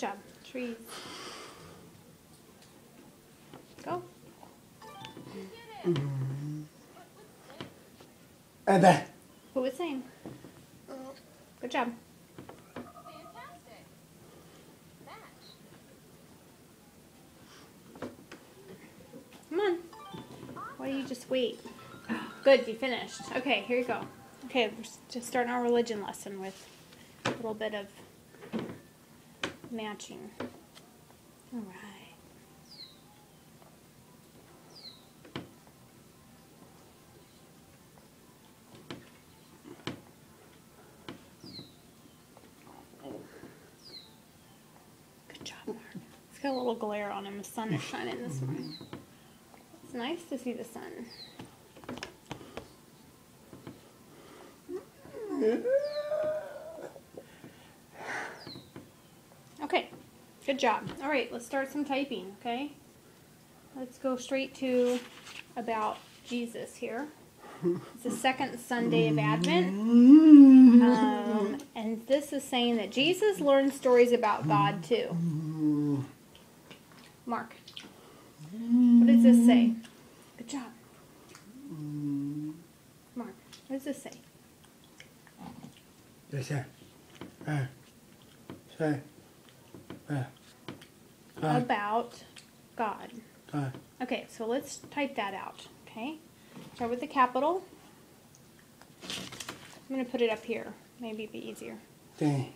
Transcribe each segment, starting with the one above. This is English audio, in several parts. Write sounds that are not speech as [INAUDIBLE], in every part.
job. Trees. Go. Mm-hmm. And then. Who was saying? Good job. Come on. Why do you just wait? Good, you finished. Okay, here you go. Okay, we're just starting our religion lesson with a little bit of matching. All right. Good job, Mark. It's got a little glare on him. The sun is shining this morning. It's nice to see the sun. Okay, good job. All right, let's start some typing, okay? Let's go straight to about Jesus here. It's the second Sunday of Advent. Um, and this is saying that Jesus learned stories about God too. Mark, what does this say? Good job. Mark, what does this say? Listen. Uh, say. Uh, God. About God. God. Okay, so let's type that out, okay? Start with the capital. I'm going to put it up here. Maybe it'd be easier. D.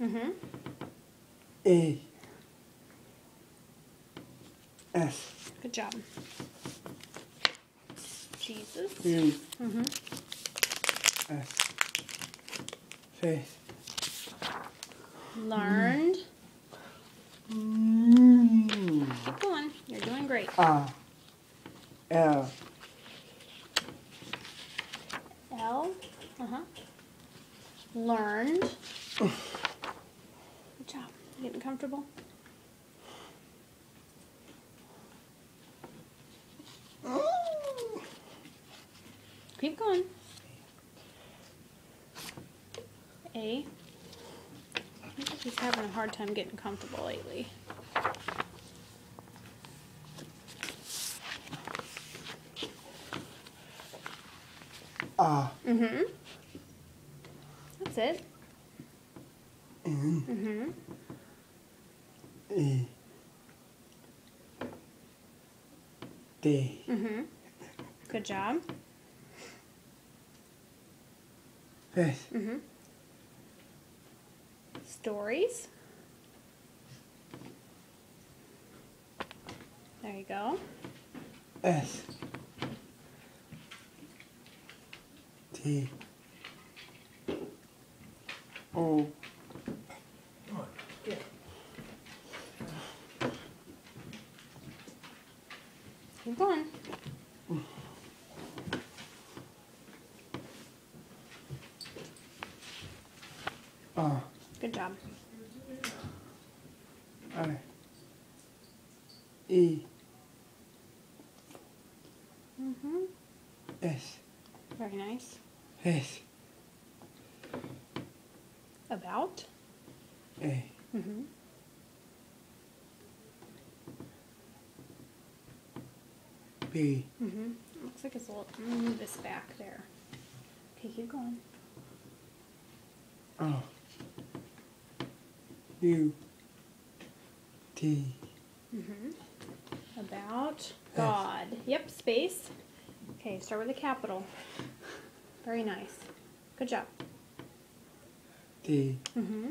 Mm-hmm. E. S. Good job. Jesus. U. Mm-hmm. S. Faith. Learned. Mm. Keep going. You're doing great. R. L. L. Uh-huh. Learned. Good job. You getting comfortable? Keep going. A. He's having a hard time getting comfortable lately. R. Mm-hmm. That's it. N. Mm-hmm. E. D. Mm-hmm. Good job. Faith. Mm-hmm. Stories. There you go. S. T. O. Keep going. R. Good job. I. E. Mm-hmm. S. Very nice. S. About. A. Mm-hmm. B. Mm-hmm. Looks like it's a little. I'm gonna move this back there. Okay, keep going. O. U. T. Mm-hmm. About God. Yep, space. Okay, start with a capital. Very nice. Good job. D. Mm-hmm.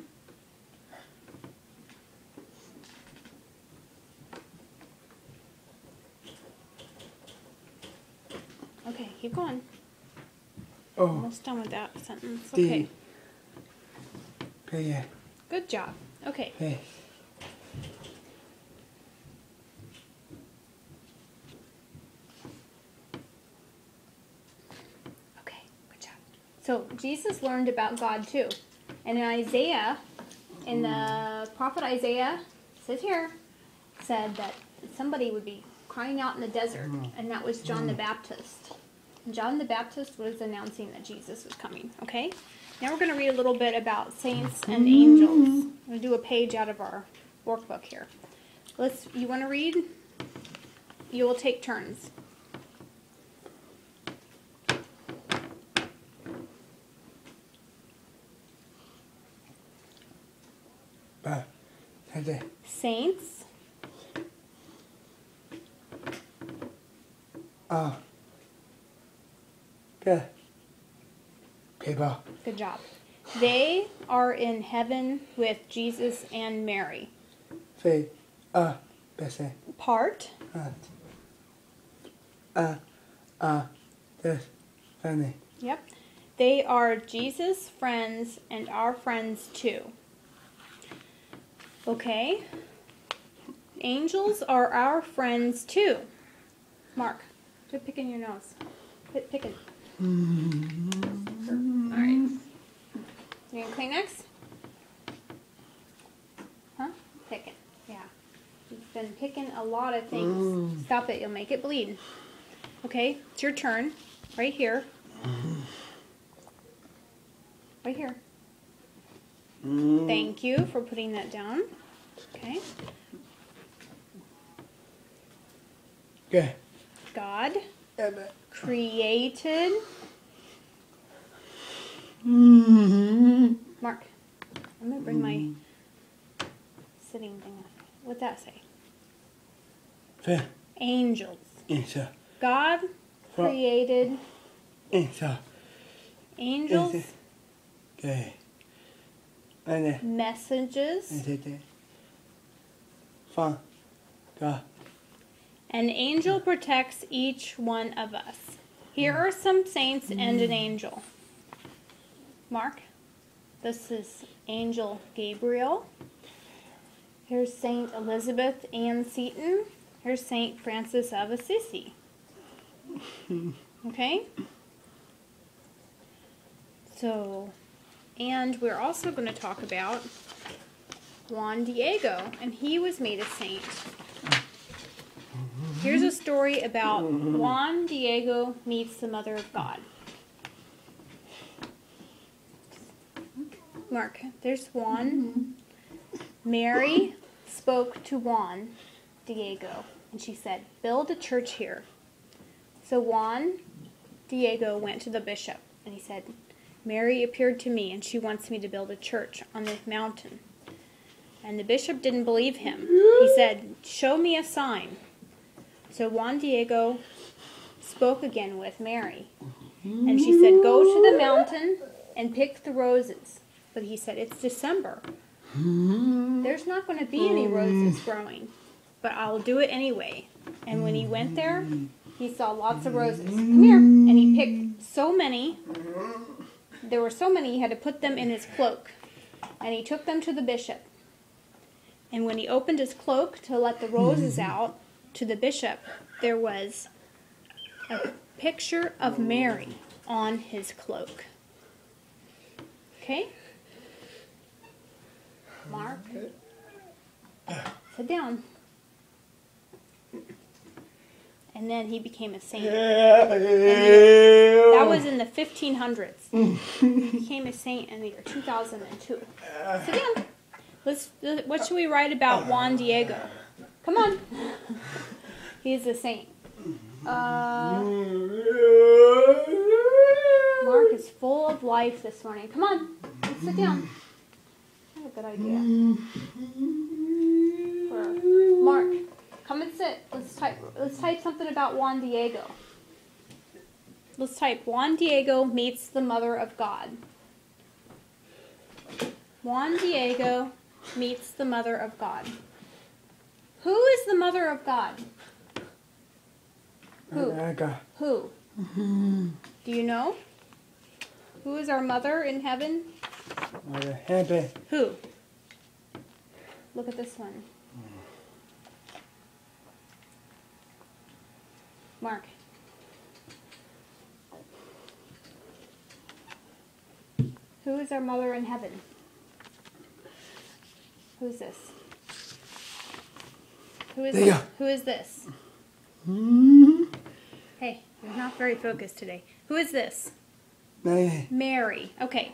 Okay, keep going. O. Almost done with that sentence. D. Okay, P. good job. Okay, S. okay, good job. So Jesus learned about God too. And in Isaiah, in the prophet Isaiah, says here, said that somebody would be crying out in the desert, mm. and that was John the mm. Baptist. And John the Baptist was announcing that Jesus was coming. Okay? Now we're going to read a little bit about saints and mm-hmm. angels. I'm going to do a page out of our workbook here. Let's. You want to read? You will take turns. Saints, Ah. Good. People. good job. They are in heaven with Jesus and Mary. Say. Ah. Bese. Part. Ah. Ah. Ah. This. Funny. Yep. They are Jesus' friends and our friends too. Okay. Angels are our friends too. Mark, quit picking your nose. Quit picking. Alright. You gonna Kleenex? Huh? Picking. Yeah. You've been picking a lot of things. Mm. Stop it, you'll make it bleed. Okay, it's your turn. Right here. Right here. Mm. Thank you for putting that down. Okay. Good. God Emma. created. Mm-hmm. Mark, I'm gonna bring my sitting thing up. What's that say? Say. Angels. Insha. God What? created Insha. angels, Okay. And then. messages, Insha. Fun. Ga. An angel protects each one of us. Here are some saints and an angel. Mark, this is Angel Gabriel. Here's Saint Elizabeth Ann Seton. Here's Saint Francis of Assisi. [LAUGHS] Okay? So, and we're also going to talk about Juan Diego, and he was made a saint. Here's a story about mm-hmm. Juan Diego meets the Mother of God. Mark, there's Juan. Mm-hmm. Mary spoke to Juan Diego, and she said, Build a church here. So Juan Diego went to the bishop, and he said, Mary appeared to me, and she wants me to build a church on the mountain. And the bishop didn't believe him. He said, Show me a sign. So Juan Diego spoke again with Mary. And she said, Go to the mountain and pick the roses. But he said, It's December. There's not going to be any roses growing. But I'll do it anyway. And when he went there, he saw lots of roses. Come here. And he picked so many. There were so many, he had to put them in his cloak. And he took them to the bishop. And when he opened his cloak to let the roses out to the bishop, there was a picture of Mary on his cloak. Okay? Mark, sit down. And then he became a saint. That was in the 1500s. he became a saint in the year 2002. Sit down. Let's. What should we write about Juan Diego? Come on. He's the saint. Uh, Mark is full of life this morning. Come on. Let's sit down. Have a good idea. Mark, come and sit. Let's type. Let's type something about Juan Diego. Let's type Juan Diego meets the Mother of God. Juan Diego meets the Mother of God. Who is the Mother of God? Who? Aga. Who? Do you know? Who is our mother in heaven? Aga. Happy. Who? Look at this one. Mark. Who is our mother in heaven? Who's this? Who is There you this? go. Who is this? Hey, you're not very focused today. Who is this? Nine. Mary. Okay,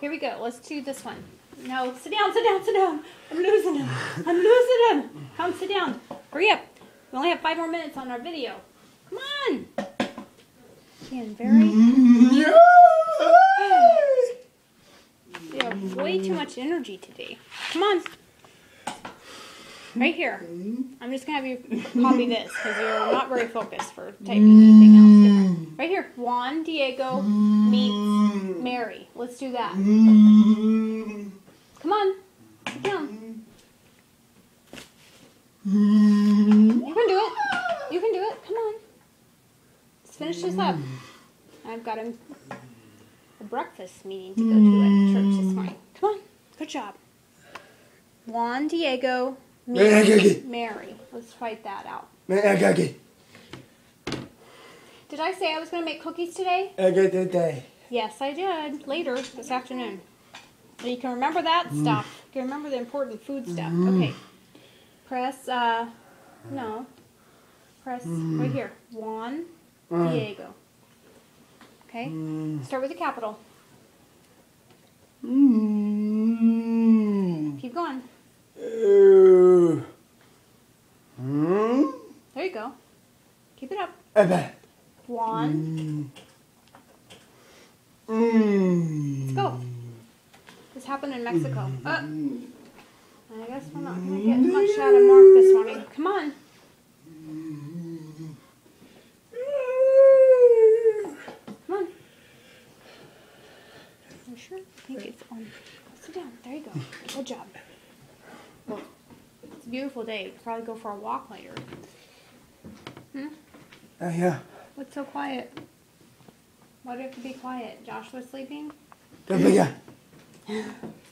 here we go. Let's do this one. No, sit down, sit down, sit down. I'm losing him. I'm losing him. Come sit down. Hurry up. We only have five more minutes on our video. Come on. Being very. [LAUGHS] You have way too much energy today. Come on. Right here. Mm-hmm. I'm just gonna have you copy [LAUGHS] this because you're not very focused for typing anything else mm. different. Right here. Juan Diego mm. meets Mary. Let's do that. Mm. Come on. Sit down. You can do it. You can do it. Come on. Let's finish this up. I've got a, a breakfast meeting to go to at church this morning. Come on. Good job. Juan Diego meets Mary. Let's fight that out. Did I say I was going to make cookies today? Yes, I did. Later this afternoon. So you can remember that stuff. You can remember the important food stuff. Okay. Press, uh, no. Press right here. Juan Diego. Okay? Start with a capital. Keep going. There you go. Keep it up. Juan. Mm. Let's go. This happened in Mexico. Mm. Uh, I guess we're not going to get mm. much out of Mark this morning. Come on. Come on. You sure? I think it's on. Sit down. There you go. Good job. Beautiful day. We could probably go for a walk later. Hmm? Uh, yeah. What's so quiet? Why do you have to be quiet? Joshua's sleeping? Yeah. [LAUGHS]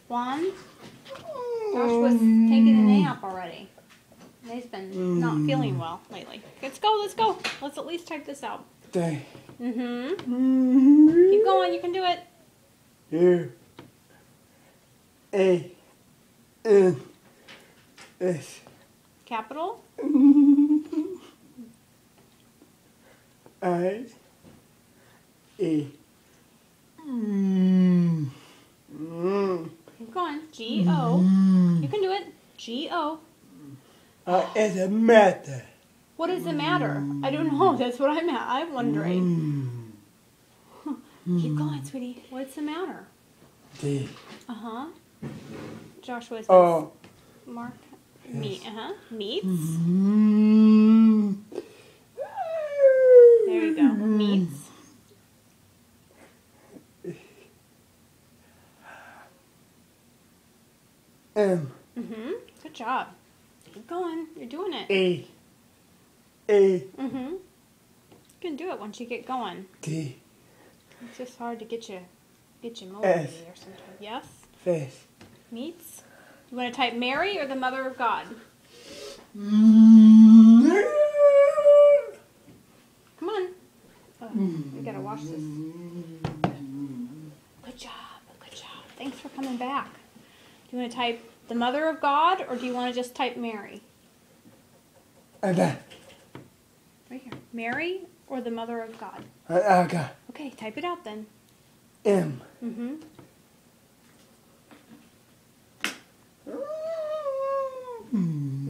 Juan? Joshua's taking a nap already. He's been not feeling well lately. Let's go, let's go. Let's at least type this out. Mm-hmm. Keep going, you can do it. U A N S Capital. I E Mm. Keep going. G O. You can do it. G O. Uh, it's a matter. What does it matter? I don't know. That's what I'm at. I'm wondering. Keep going, sweetie. What's the matter? D Uh huh. Joshua's O Mark. Meat. Uh huh. Meats. Mm. There you go. Meats. M Mm-hmm. Good job. Keep going. You're doing it. A A Mm-hmm. You can do it once you get going. D It's just hard to get you get you S. or sometimes. Yes. face. Meats. You want to type Mary or the Mother of God? Come on. Oh, we gotta wash this. Good job. Good job. Thanks for coming back. Do you want to type the Mother of God or do you want to just type Mary? Aga Right here. Mary or the Mother of God? Aga Okay, type it out then. M Mm-hmm.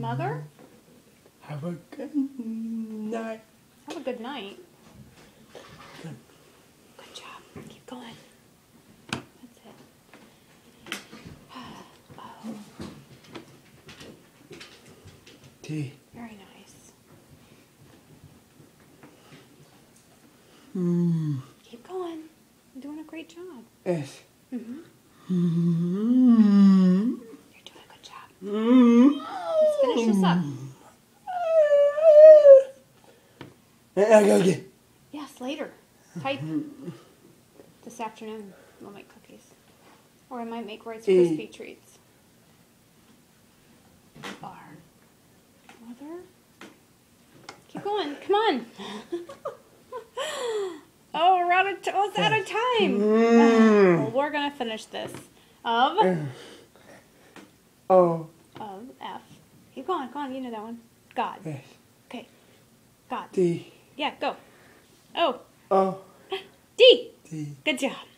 Mother? Have a good night. Have a good night. Good job. Keep going. That's it. [SIGHS] Oh, T very nice. Mm. Keep going. You're doing a great job. S Mm-hmm. Mm. You're doing a good job. Mm. Let's finish this up. Aga again. Yes, later. Type this afternoon. We'll make cookies. Or I might make Rice. Krispie treats. R. Mother? Keep going. Come on. [LAUGHS] oh, we're out of, t- almost out of time. Mm. [SIGHS] Well, we're going to finish this. Of, [SIGHS] Oh. of F. Keep going. Go on. You know that one. God. S Okay. God. D Yeah, go. Oh. O [LAUGHS] D. D Good job.